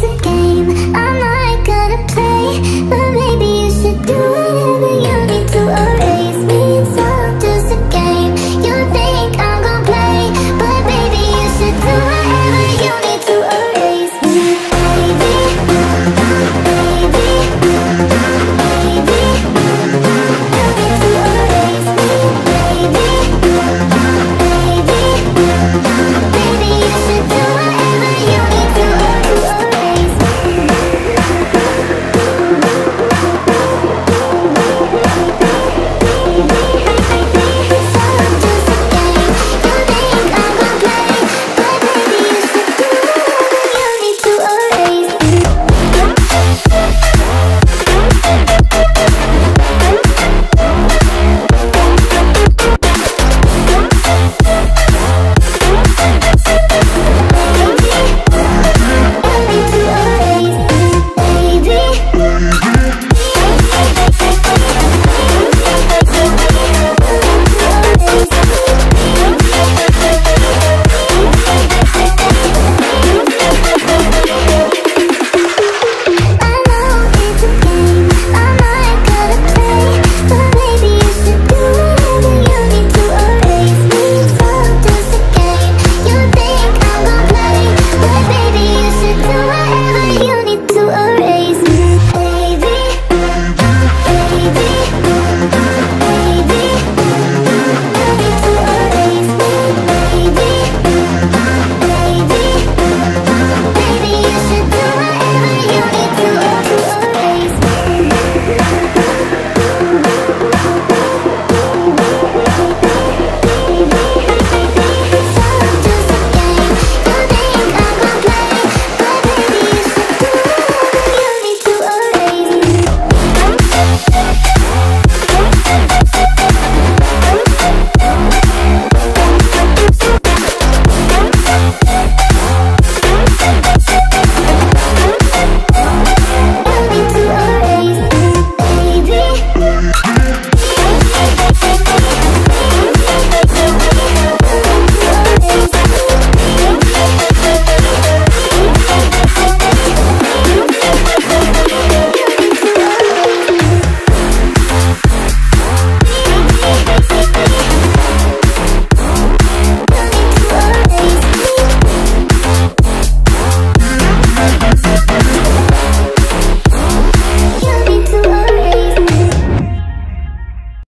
it's a game. I'm not gonna play